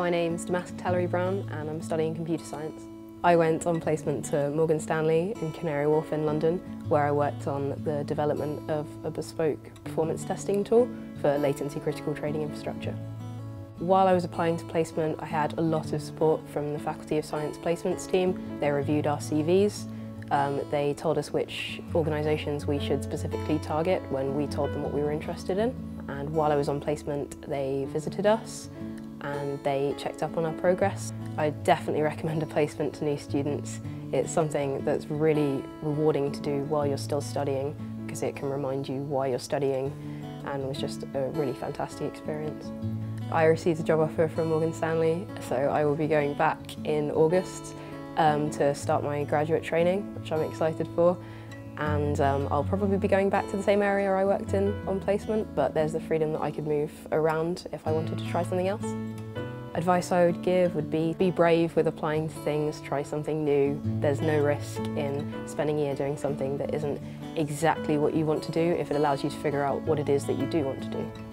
My name's Damask Talary-Brown and I'm studying computer science. I went on placement to Morgan Stanley in Canary Wharf in London where I worked on the development of a bespoke performance testing tool for latency critical trading infrastructure. While I was applying to placement I had a lot of support from the Faculty of Science placements team. They reviewed our CVs um, they told us which organisations we should specifically target when we told them what we were interested in. And while I was on placement, they visited us and they checked up on our progress. I definitely recommend a placement to new students. It's something that's really rewarding to do while you're still studying because it can remind you why you're studying and was just a really fantastic experience. I received a job offer from Morgan Stanley, so I will be going back in August um, to start my graduate training, which I'm excited for. And um, I'll probably be going back to the same area I worked in on placement, but there's the freedom that I could move around if I wanted to try something else. Advice I would give would be be brave with applying to things, try something new. There's no risk in spending a year doing something that isn't exactly what you want to do if it allows you to figure out what it is that you do want to do.